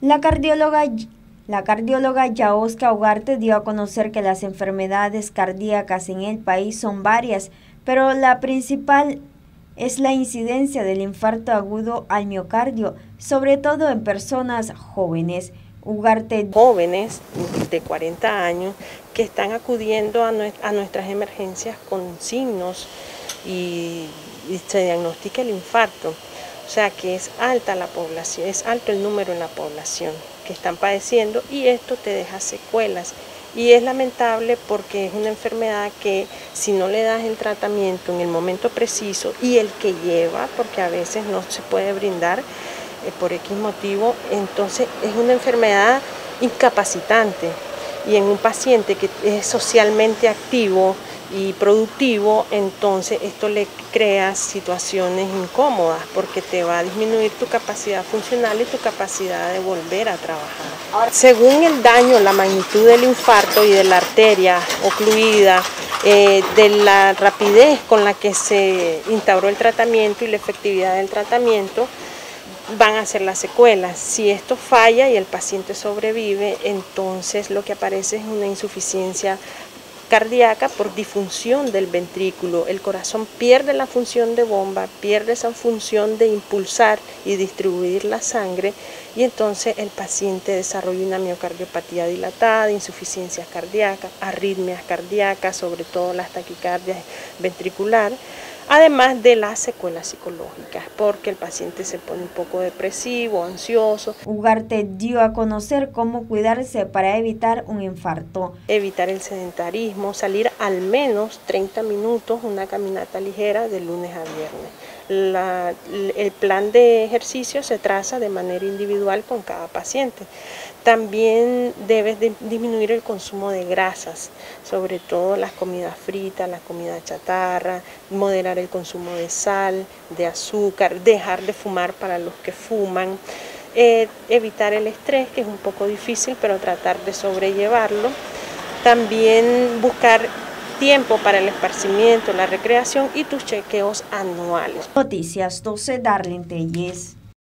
La cardióloga, la cardióloga Yaosca Ugarte dio a conocer que las enfermedades cardíacas en el país son varias, pero la principal es la incidencia del infarto agudo al miocardio, sobre todo en personas jóvenes. Ugarte. Jóvenes de 40 años que están acudiendo a, nuestras emergencias con signos y se diagnostica el infarto. O sea que es alta la población, es alto el número en la población que están padeciendo y esto te deja secuelas. Y es lamentable porque es una enfermedad que si no le das el tratamiento en el momento preciso y el que lleva, porque a veces no se puede brindar eh, por X motivo, entonces es una enfermedad incapacitante. Y en un paciente que es socialmente activo, y productivo, entonces esto le crea situaciones incómodas porque te va a disminuir tu capacidad funcional y tu capacidad de volver a trabajar. Según el daño, la magnitud del infarto y de la arteria ocluida, eh, de la rapidez con la que se instauró el tratamiento y la efectividad del tratamiento, van a ser las secuelas. Si esto falla y el paciente sobrevive, entonces lo que aparece es una insuficiencia cardíaca por disfunción del ventrículo. El corazón pierde la función de bomba, pierde esa función de impulsar y distribuir la sangre y entonces el paciente desarrolla una miocardiopatía dilatada, insuficiencia cardíaca, arritmias cardíacas, sobre todo las taquicardias ventricular además de las secuelas psicológicas, porque el paciente se pone un poco depresivo, ansioso. Ugarte dio a conocer cómo cuidarse para evitar un infarto. Evitar el sedentarismo, salir al menos 30 minutos, una caminata ligera de lunes a viernes. El plan de ejercicio se traza de manera individual con cada paciente. También debes disminuir el consumo de grasas, sobre todo las comidas fritas, la comida chatarra, moderar el consumo de sal, de azúcar, dejar de fumar para los que fuman, eh, evitar el estrés, que es un poco difícil, pero tratar de sobrellevarlo. También buscar tiempo para el esparcimiento, la recreación y tus chequeos anuales. Noticias 12 Darlene Telles.